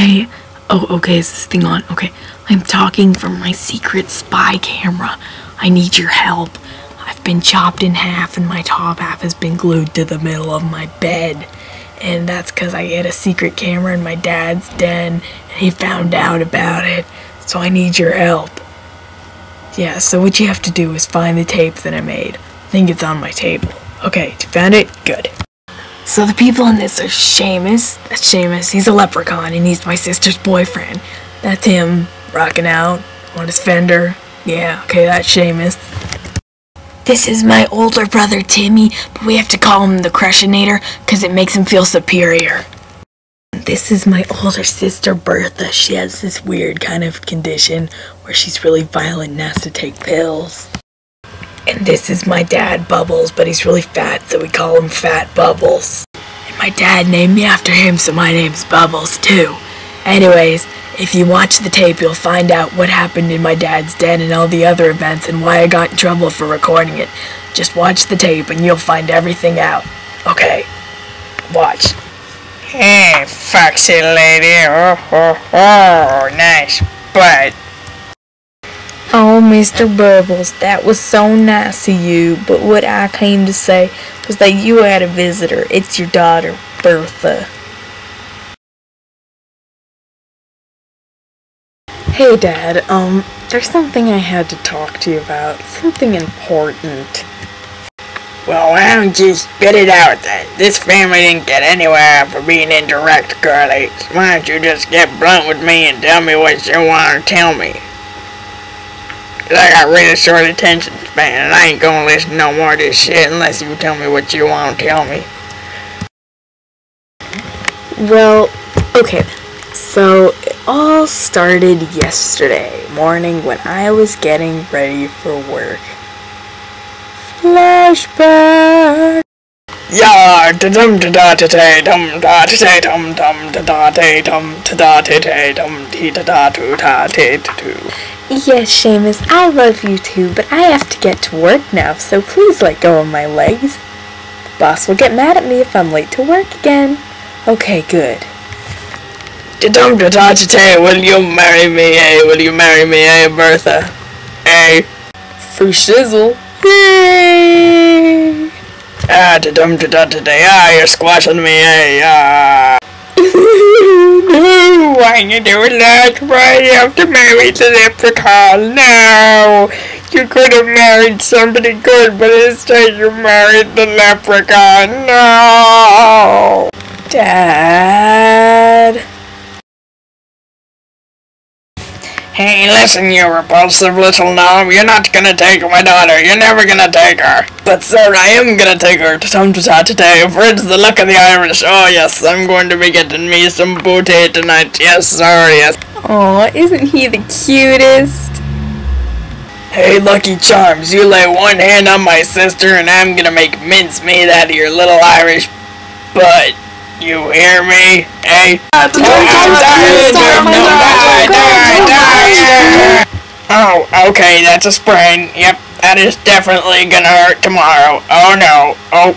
Okay. Oh, okay, is this thing on? Okay. I'm talking from my secret spy camera. I need your help. I've been chopped in half and my top half has been glued to the middle of my bed. And that's because I had a secret camera in my dad's den and he found out about it. So I need your help. Yeah, so what you have to do is find the tape that I made. I think it's on my table. Okay, you found it? Good. So the people in this are Seamus. That's Seamus. He's a leprechaun and he's my sister's boyfriend. That's him rocking out on his fender. Yeah, okay, that's Seamus. This is my older brother Timmy, but we have to call him the Crushinator because it makes him feel superior. This is my older sister Bertha. She has this weird kind of condition where she's really violent and has to take pills. And this is my dad Bubbles, but he's really fat, so we call him Fat Bubbles. And my dad named me after him, so my name's Bubbles too. Anyways, if you watch the tape, you'll find out what happened in my dad's den and all the other events and why I got in trouble for recording it. Just watch the tape and you'll find everything out. Okay, watch. Hey, foxy lady. Oh, oh, oh, nice butt. Oh, Mr. Bubbles, that was so nice of you, but what I came to say was that you had a visitor. It's your daughter, Bertha. Hey, Dad, um, there's something I had to talk to you about. Something important. Well, why don't you spit it out then? This family didn't get anywhere for being indirect, girlie. So why don't you just get blunt with me and tell me what you want to tell me? I got really short attention span and I ain't gonna listen no more to this shit unless you tell me what you want to tell me. Well, okay. So, it all started yesterday morning when I was getting ready for work. Flashback! Yeah, da dum da da da da dum da da da dum dum da da da dum da da da da dum dee da da do da da da do. Yes, Seamus, I love you too, but I have to get to work now, so please let go of my legs. The boss will get mad at me if I'm late to work again. Okay, good. Da dum da da da da, will you marry me, eh? Will you marry me, eh, Bertha? Eh? For shizzle. Yay! Da dum da da da da, ah, you're squashing me, eh? Ah. no, why you doing that? Why you have to marry the leprechaun? No! You could have married somebody good, but instead you married the leprechaun. No! Dad. Hey, listen, you repulsive little gnome. You're not gonna take my daughter. You're never gonna take her. But, sir, I am gonna take her to Tum Ta today. For it's the luck of the Irish. Oh, yes, I'm going to be getting me some booty tonight. Yes, sir, yes. Aw, isn't he the cutest? Hey, Lucky Charms, you lay one hand on my sister, and I'm gonna make mincemeat out of your little Irish butt. You hear me? Hey? Oh, okay, that's a sprain. Yep, that is definitely gonna hurt tomorrow. Oh no. Oh,